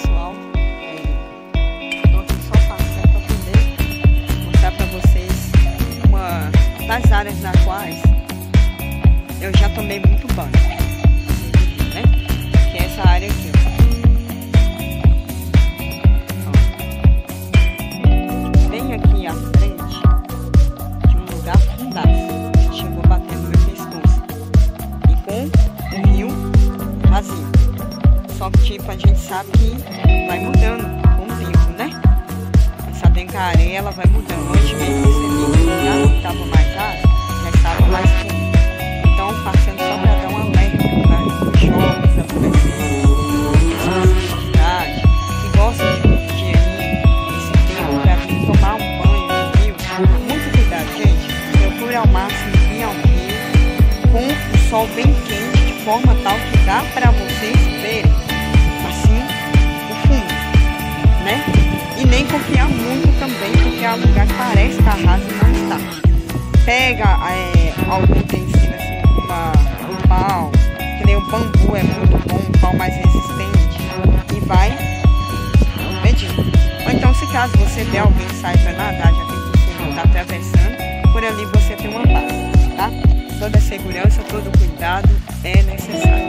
pessoal. Estou aqui só passando para poder mostrar para vocês uma das áreas nas quais eu já tomei muito banho. Né? Que é essa área aqui. Que tipo, a gente sabe que vai mudando com o tempo, né? Essa dencaré, ela vai mudando. Hoje mesmo você já não estava mais água, já estava mais fundo. Então, passando só para dar um alerta para os jovens, para cidade, que gostam de curtir aí esse tempo para vir tomar um banho no rio. Muito cuidado, gente. Procure ao máximo vir ao rio com o sol bem quente, de forma tal que dá para vocês verem Nem confiar muito também, porque é um lugar que parece estar raso e não está. Pega é, algum utensílio assim, uma, um pau, que nem o bambu é muito bom, um pau mais resistente, e vai medindo. Ou então, se caso você der alguém que para nadar, já tem que estar atravessando, por ali você tem uma paz, tá? Toda a segurança, todo cuidado é necessário.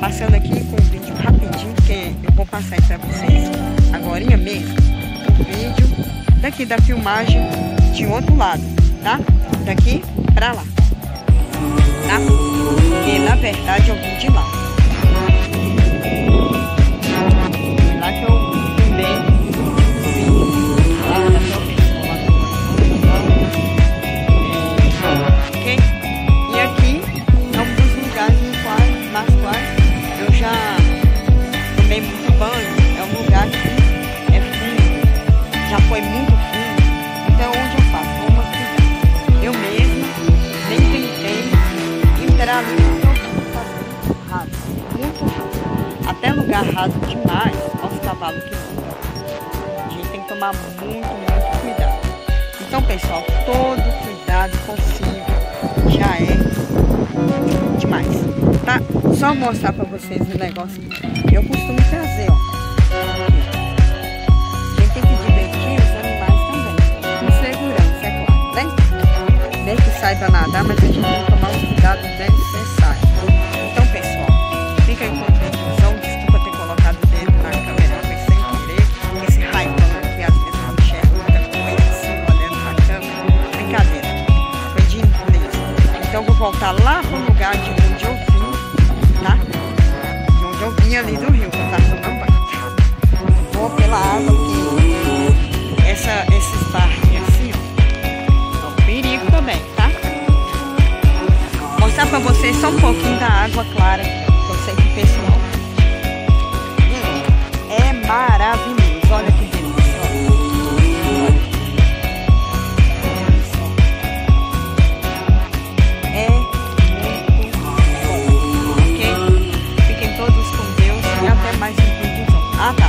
Passando aqui com um vídeo rapidinho, que eu vou passar para vocês agora mesmo, daqui da filmagem de outro lado, tá? Daqui para lá, tá? Que na verdade eu vim de. Lá fazer muito raso. Até lugar raso demais aos cavalos que vão. A gente tem que tomar muito, muito cuidado. Então, pessoal, todo cuidado possível já é demais, tá? Só mostrar pra vocês o negócio que eu costumo trazer, ó. A gente tem que divertir os animais também, com segurança, é claro, né? Nem que saiba nadar, mas a gente tem que tomar água clara, que eu sei que o pessoal hum, é maravilhoso. Olha que delícia. É muito bom, ok? Fiquem todos com Deus e até mais um vídeo. Ah, tá.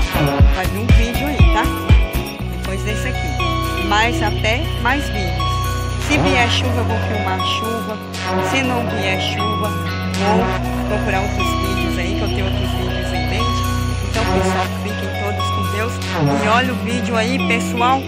Vai vir um vídeo aí, tá? Depois desse aqui. Mas até mais vídeos. Se vier chuva, eu vou filmar chuva. Se não vier chuva, vou procurar outros vídeos aí, que eu tenho outros vídeos em mente. Então, pessoal, fiquem todos com Deus. E olha o vídeo aí, pessoal.